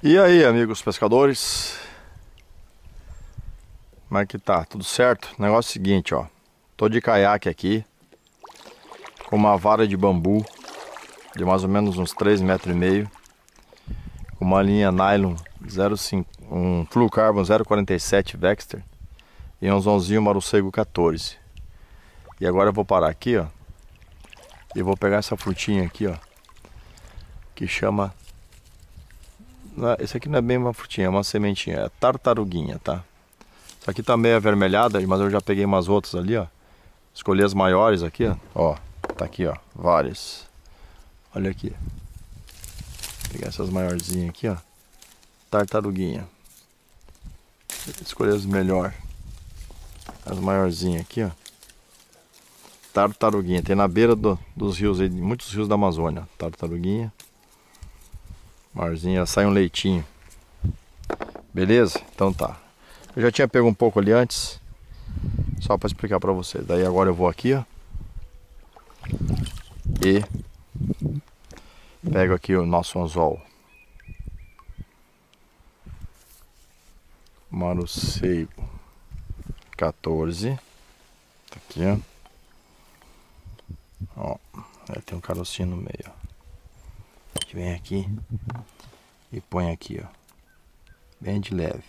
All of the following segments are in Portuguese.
E aí, amigos pescadores? Como é que tá? Tudo certo? O negócio é o seguinte, ó. Tô de caiaque aqui. Com uma vara de bambu. De mais ou menos uns 3,5 metros e meio. Com uma linha nylon 0,5. Um fluorocarbon 0,47 Vexter. E um zonzinho Marucego 14. E agora eu vou parar aqui, ó. E vou pegar essa frutinha aqui, ó. Que chama é, esse aqui não é bem uma frutinha, é uma sementinha, é tartaruguinha, tá? Essa aqui tá meio avermelhada, mas eu já peguei umas outras ali, ó. Escolhi as maiores aqui, ó. Ó, tá aqui, ó, várias. Olha aqui. Vou pegar essas maiorzinhas aqui, ó. Tartaruguinha. Escolhi as melhor. As maiorzinhas aqui, ó. Tartaruguinha. Tem na beira do, dos rios aí, muitos rios da Amazônia. Tartaruguinha. Marzinha, sai um leitinho. Beleza? Então tá. Eu já tinha pego um pouco ali antes. Só para explicar para vocês. Daí agora eu vou aqui, ó. E pego aqui o nosso anzol. Maruceigo 14. Tá aqui, ó. Ó, tem um carocinho no meio, ó vem aqui e põe aqui, ó. Bem de leve.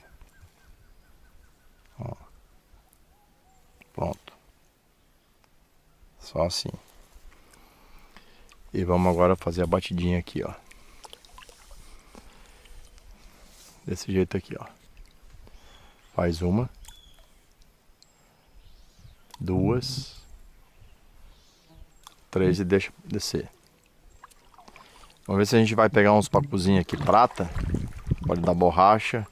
Ó. Pronto. Só assim. E vamos agora fazer a batidinha aqui, ó. Desse jeito aqui, ó. Faz uma. Duas. Três e deixa descer. Vamos ver se a gente vai pegar uns pacuzinhos aqui prata. Pode dar borracha.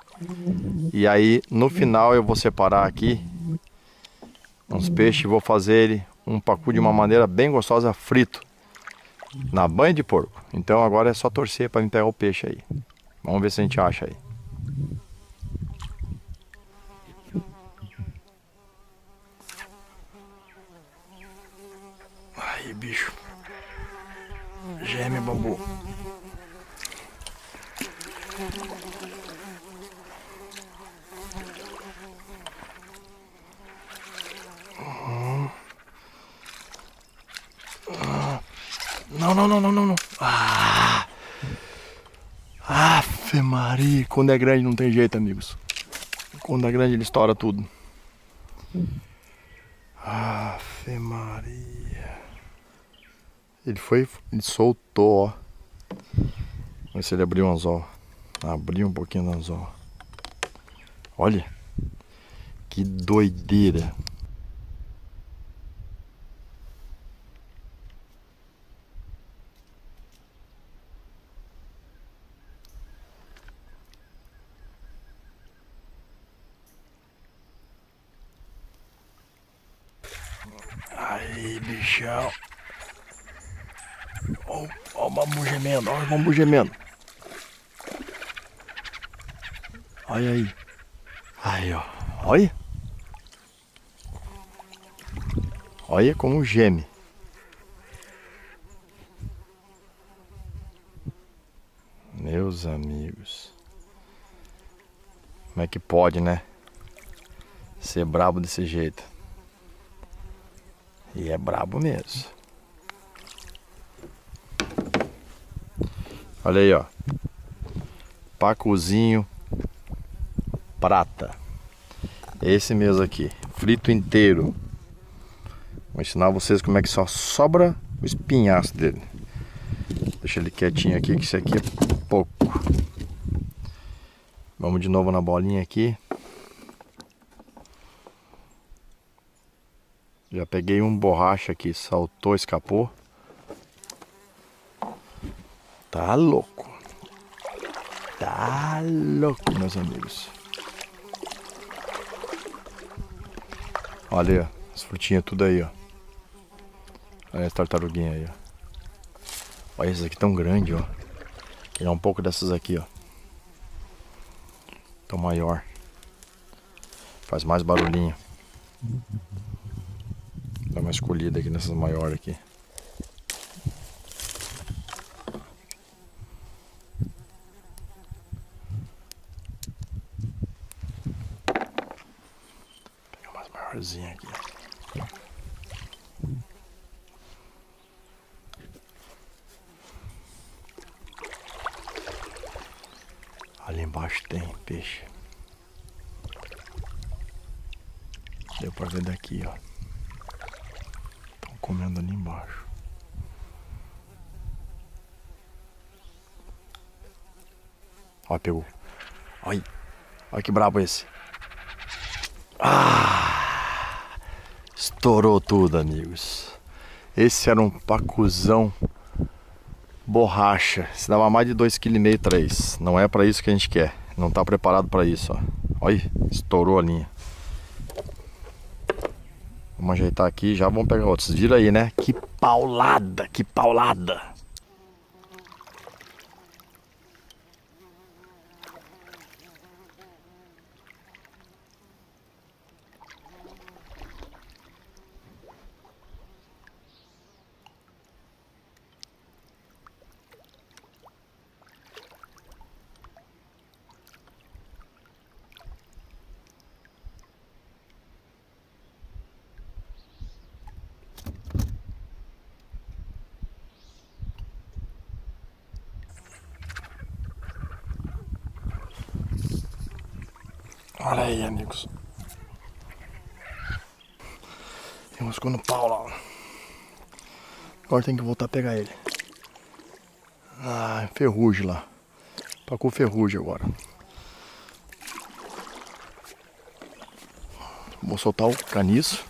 E aí no final eu vou separar aqui uns peixes e vou fazer ele um pacu de uma maneira bem gostosa frito. Na banha de porco. Então agora é só torcer para me pegar o peixe aí. Vamos ver se a gente acha. Aí, Geme bambu. Não, não, não, não, não, não. Ah! Afe Maria. Quando é grande não tem jeito, amigos. Quando é grande ele estoura tudo. Afe Maria. Ele foi, ele soltou, ó. Vamos ver se ele abriu um anzol. Abriu um pouquinho do anzol. Olha. Que doideira. Aí, bichão. Ó, ó o bambu gemendo, ó o bambu gemendo. Olha aí. Aí, ó. Olha. Olha como geme. Meus amigos. Como é que pode, né? Ser brabo desse jeito. E é brabo mesmo. Olha aí, ó. Pacuzinho prata. Esse mesmo aqui, frito inteiro. Vou ensinar vocês como é que só sobra o espinhaço dele. Deixa ele quietinho aqui, que isso aqui é pouco. Vamos de novo na bolinha aqui. Já peguei um borracha aqui, saltou, escapou. Tá louco. Tá louco, meus amigos. Olha as frutinhas tudo aí, ó. Olha as tartaruguinhas aí, ó. Olha essas aqui tão grande, ó. Tirar um pouco dessas aqui, ó. Tão maior. Faz mais barulhinho. Dá uma escolhida aqui nessas maiores aqui. maiorzinho aqui. Ali embaixo tem peixe. Deu pra ver daqui, ó. Estão comendo ali embaixo. Ó, pegou. Olha. Olha que brabo esse. Ah! Estourou tudo, amigos. Esse era um pacuzão borracha. Se dava mais de 2,5 kg, 3. Não é para isso que a gente quer. Não tá preparado para isso, ó. Olha, estourou a linha. Vamos ajeitar aqui, já vamos pegar outros. Vira aí, né? Que paulada, que paulada. Olha aí, amigos. Enroscou no pau lá. Agora tem que voltar a pegar ele. Ah, ferrugem lá. Pacou ferrugem agora. Vou soltar o caniço.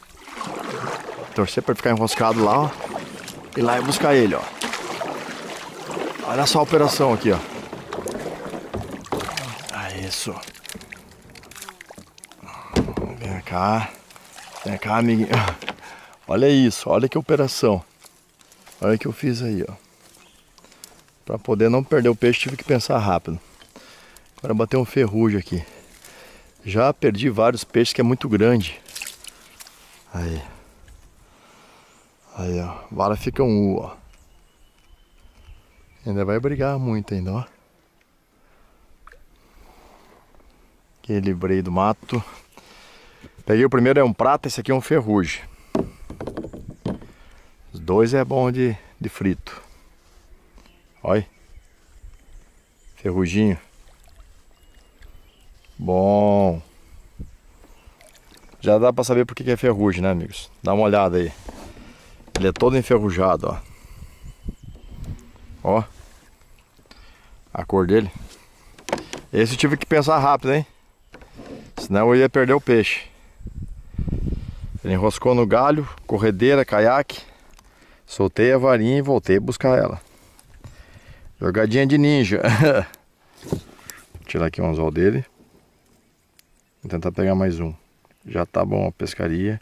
Torcer para ficar enroscado lá, ó. E lá e buscar ele, ó. Olha só a operação aqui, ó. Ah, isso. Vem cá. Vem cá, amiguinho. Olha isso, olha que operação. Olha o que eu fiz aí, ó. Pra poder não perder o peixe, tive que pensar rápido. Agora bater um ferrugem aqui. Já perdi vários peixes que é muito grande. Aí. Aí, ó. Vara fica um U, ó. Ainda vai brigar muito ainda, ó. Aqui livrei do mato. Peguei o primeiro é um prata, esse aqui é um ferrugem. Os dois é bom de, de frito. Olha. Ferruginho. Bom. Já dá pra saber por que é ferrugem, né, amigos? Dá uma olhada aí. Ele é todo enferrujado, ó. Ó. A cor dele. Esse eu tive que pensar rápido, hein? Senão eu ia perder o peixe. Ele enroscou no galho, corredeira, caiaque. Soltei a varinha e voltei a buscar ela. Jogadinha de ninja. Vou tirar aqui o anzol dele. Vou tentar pegar mais um. Já tá bom a pescaria.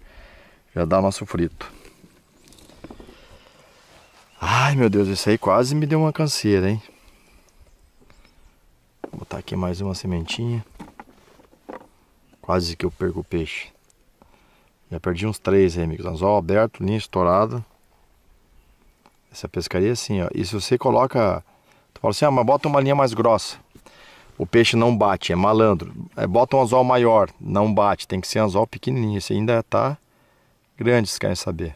Já dá nosso frito. Ai meu Deus, esse aí quase me deu uma canseira, hein? Vou botar aqui mais uma sementinha. Quase que eu perco o peixe. Já perdi uns três aí, amigos. Anzol aberto, linha estourada. Essa pescaria é assim, ó. E se você coloca... Tu fala assim, ah, mas bota uma linha mais grossa. O peixe não bate, é malandro. É, bota um anzol maior, não bate. Tem que ser anzol pequenininho. Esse ainda tá grande, se querem saber.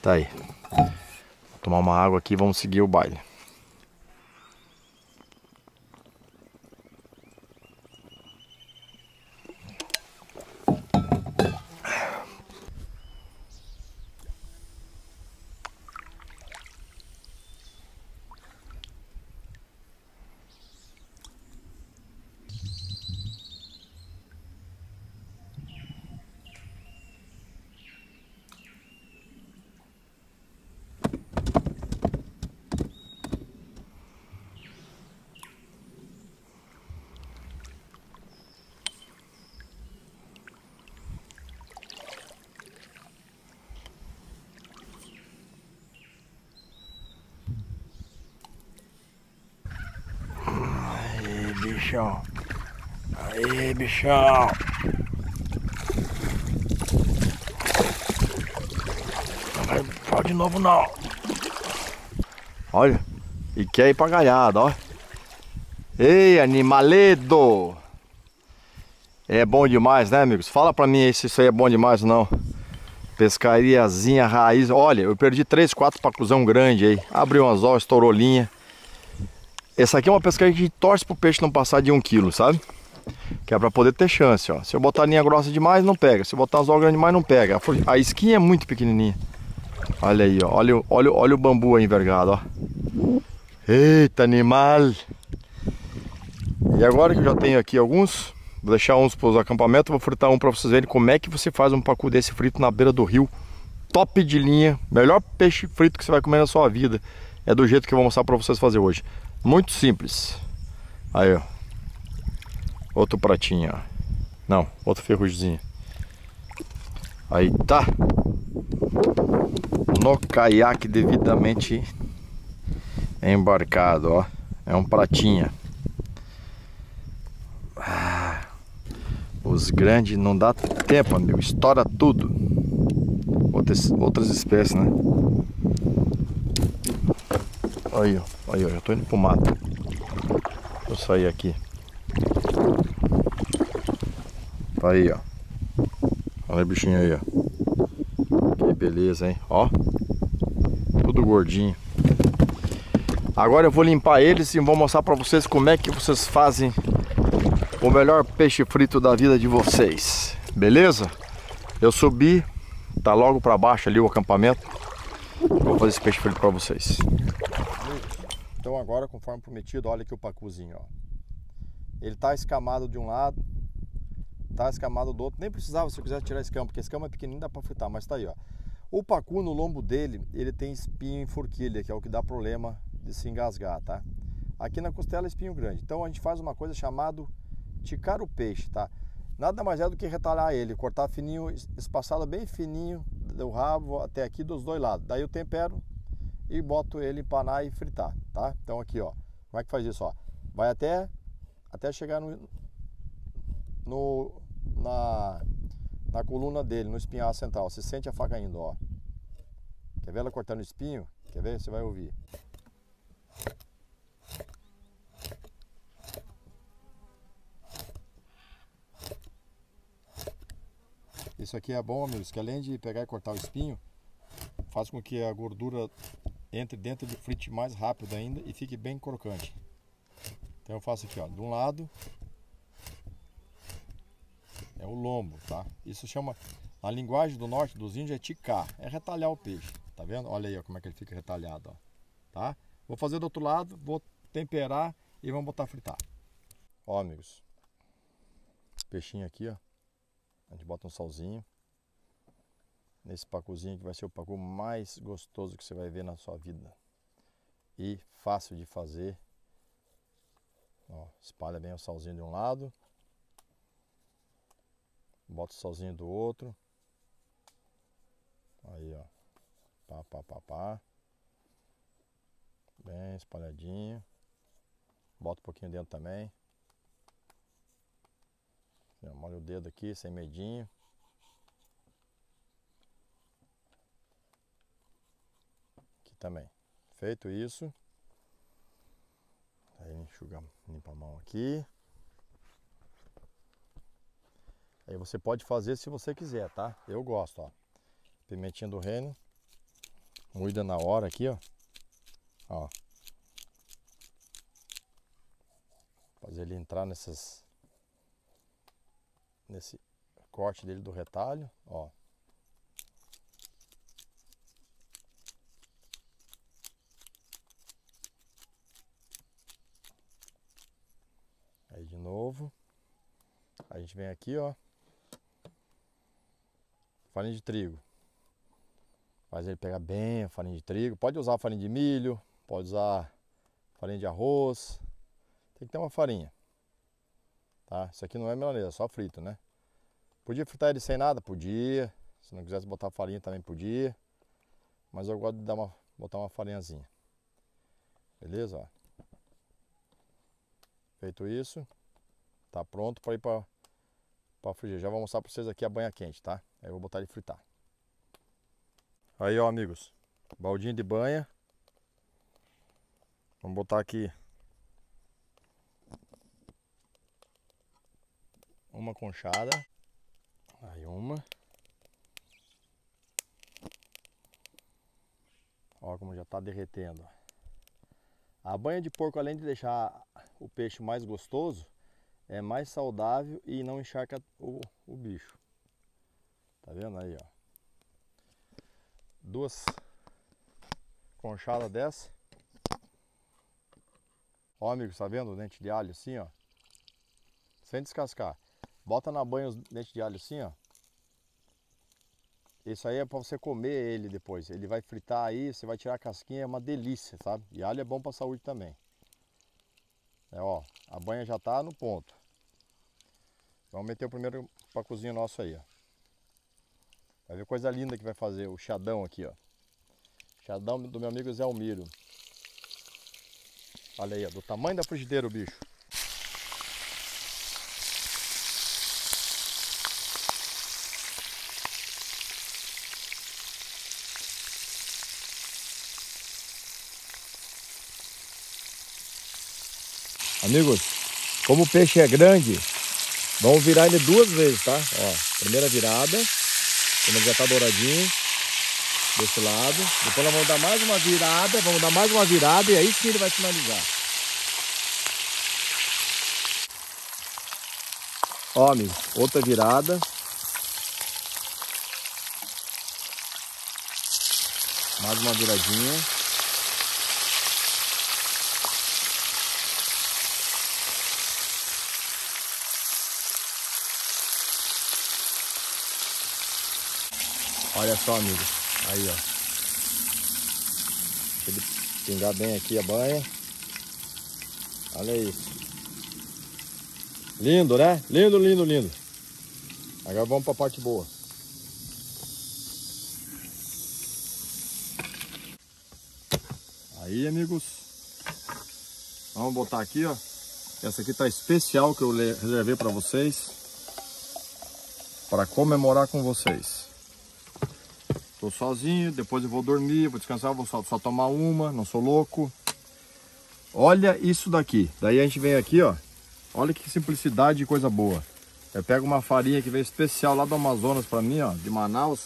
Tá aí. Vou tomar uma água aqui e vamos seguir o baile. Bichão. Aí, bichão. Não vai falar de novo não. Olha, e quer ir pra galhada, ó. Ei, animaledo! É bom demais, né, amigos? Fala pra mim aí se isso aí é bom demais ou não. Pescariazinha raiz. Olha, eu perdi 3, 4 pacuzão grande aí. Abriu um anzol, estourou linha. Essa aqui é uma pescaria que torce pro peixe não passar de 1 um kg, sabe? Que é pra poder ter chance, ó. Se eu botar linha grossa demais, não pega. Se eu botar anzol grande demais, não pega. A esquinha é muito pequenininha. Olha aí, ó. Olha, olha, olha o bambu aí envergado, ó. Eita, animal! E agora que eu já tenho aqui alguns, vou deixar uns para os acampamentos, vou fritar um para vocês verem como é que você faz um pacu desse frito na beira do rio. Top de linha, melhor peixe frito que você vai comer na sua vida. É do jeito que eu vou mostrar para vocês fazer hoje. Muito simples. Aí, ó. Outro pratinho, ó. Não, outro ferrugem. Aí tá. No caiaque devidamente embarcado, ó. É um pratinha. Ah, os grandes não dá tempo, amigo. Estoura tudo. Outras, outras espécies, né? Aí, ó. Aí, ó. Já tô indo pro mato. Vou sair aqui. Tá aí, ó. Olha o bichinho aí, ó. Que beleza, hein? Ó. Tudo gordinho. Agora eu vou limpar eles e vou mostrar para vocês como é que vocês fazem o melhor peixe frito da vida de vocês. Beleza? Eu subi, tá logo para baixo ali o acampamento. Vou fazer esse peixe frito para vocês. Agora, conforme prometido, olha aqui o pacuzinho, ó. Ele tá escamado de um lado, tá escamado do outro. Nem precisava se eu quiser tirar a escama, porque a escama é pequenininha, dá para fritar, mas tá aí, ó. O pacu no lombo dele, ele tem espinho em forquilha, que é o que dá problema de se engasgar, tá? Aqui na costela é espinho grande. Então a gente faz uma coisa chamada ticar o peixe, tá? Nada mais é do que retalhar ele, cortar fininho, espaçado bem fininho do rabo até aqui dos dois lados. Daí eu tempero e boto ele empanar e fritar, tá? Então aqui, ó, como é que faz isso, ó? Vai até até chegar no, no na na coluna dele, no espinhar central. Você sente a faca indo, ó. Quer ver ela cortando o espinho? Quer ver? Você vai ouvir. Isso aqui é bom, amigos, que além de pegar e cortar o espinho, faz com que a gordura entre dentro do frite mais rápido ainda e fique bem crocante. Então eu faço aqui, ó, de um lado é o lombo, tá? Isso chama, a linguagem do norte dos índios é ticar, é retalhar o peixe, tá vendo? Olha aí ó, como é que ele fica retalhado, ó, tá? Vou fazer do outro lado, vou temperar e vamos botar fritar. Ó, amigos, peixinho aqui, ó, a gente bota um salzinho nesse pacuzinho que vai ser o pacu mais gostoso que você vai ver na sua vida. E fácil de fazer. Ó, espalha bem o salzinho de um lado. Bota o salzinho do outro. Aí, ó. Pá, pá, pá, pá. Bem espalhadinho. Bota um pouquinho dentro também. Molha o dedo aqui, sem medinho. Também. Feito isso. Aí enxuga, limpa a mão aqui. Aí você pode fazer se você quiser, tá? Eu gosto, ó. Pimentinha do reino. Moída na hora aqui, ó. Ó. Fazer ele entrar nessas nesse corte dele do retalho, ó. De novo. A gente vem aqui, ó. Farinha de trigo. Faz ele pegar bem a farinha de trigo. Pode usar farinha de milho, pode usar farinha de arroz. Tem que ter uma farinha. Tá? Isso aqui não é milanesa, é só frito, né? Podia fritar ele sem nada? Podia. Se não quisesse botar farinha também podia. Mas eu gosto de dar uma, botar uma farinhazinha. Beleza? Feito isso, tá pronto para ir para para frigir. Já vou mostrar para vocês aqui a banha quente, tá? Aí eu vou botar ele fritar. Aí, ó, amigos. Baldinho de banha. Vamos botar aqui uma conchada. Aí uma. Ó como já está derretendo. A banha de porco, além de deixar o peixe mais gostoso, é mais saudável e não encharca o, o bicho. Tá vendo aí, ó? Duas conchadas dessa. Ó, amigos, tá vendo o dente de alho assim, ó? Sem descascar. Bota na banha os dentes de alho assim, ó. Isso aí é para você comer ele depois. Ele vai fritar aí, você vai tirar a casquinha, é uma delícia, sabe? E alho é bom para saúde também. É, ó, a banha já tá no ponto. Vamos meter o primeiro cozinha nosso aí, ó. Vai ver coisa linda que vai fazer o chadão aqui, ó. Chadão do meu amigo Zé Almiro. Olha aí, ó, do tamanho da frigideira o bicho. Amigos, como o peixe é grande, vamos virar ele duas vezes, tá? Ó, primeira virada, quando ele já tá douradinho, desse lado. Depois nós vamos dar mais uma virada, vamos dar mais uma virada e aí sim ele vai finalizar. Ó, amigos, outra virada. Mais uma viradinha. Olha só, amigos. Aí, ó. Ele pingar bem aqui a banha. Olha isso. Lindo, né? Lindo, lindo, lindo. Agora vamos para a parte boa. Aí, amigos. Vamos botar aqui, ó. Essa aqui tá especial que eu reservei para vocês. Para comemorar com vocês. Tô sozinho, depois eu vou dormir, vou descansar, vou só, só tomar uma, não sou louco. Olha isso daqui. Daí a gente vem aqui, ó. Olha que simplicidade e coisa boa. Eu pego uma farinha que veio especial lá do Amazonas para mim, ó, de Manaus.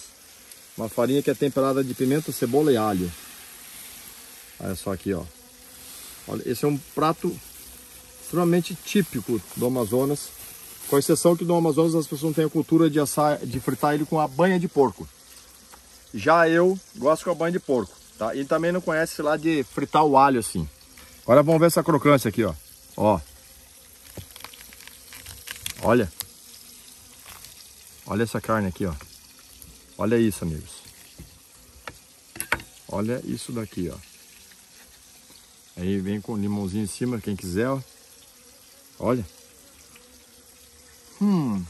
Uma farinha que é temperada de pimenta, cebola e alho. Olha só aqui, ó. Olha, esse é um prato extremamente típico do Amazonas. Com exceção que no Amazonas as pessoas não têm a cultura de assar, de fritar ele com a banha de porco. Já eu gosto com a banha de porco, tá? E também não conhece lá de fritar o alho assim. Agora vamos ver essa crocância aqui, ó. Ó. Olha. Olha essa carne aqui, ó. Olha isso, amigos. Olha isso daqui, ó. Aí vem com limãozinho em cima, quem quiser, ó. Olha. Hum.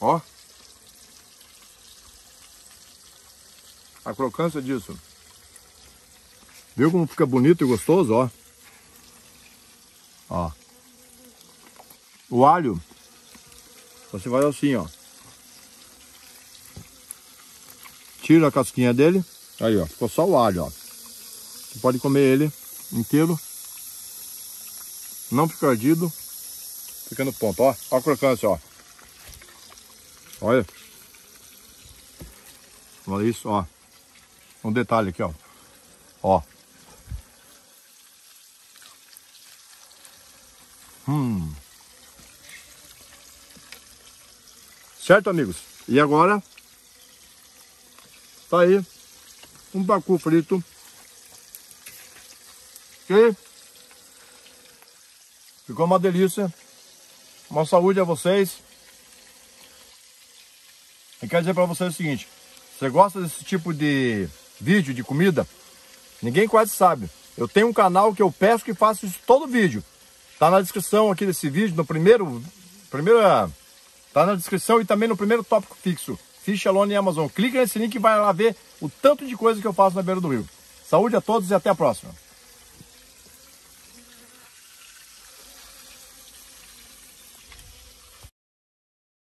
Ó. a crocância disso. Viu como fica bonito e gostoso, ó? Ó. O alho, você vai assim, ó. Tira a casquinha dele. Aí, ó. Ficou só o alho, ó. Você pode comer ele inteiro. Não fica ardido. Fica no ponto, ó. Ó a crocância, ó. Olha. Olha isso, ó um detalhe aqui, ó. Ó. Hum. Certo, amigos? E agora, tá aí um bacu frito. Que ficou uma delícia. Uma saúde a vocês. E quero dizer para vocês o seguinte, você gosta desse tipo de vídeo de comida, ninguém quase sabe. Eu tenho um canal que eu pesco e faço isso todo vídeo. Tá na descrição aqui desse vídeo, no primeiro, primeira, tá na descrição e também no primeiro tópico fixo. Fish Alone Amazon. Clica nesse link e vai lá ver o tanto de coisa que eu faço na beira do rio. Saúde a todos e até a próxima.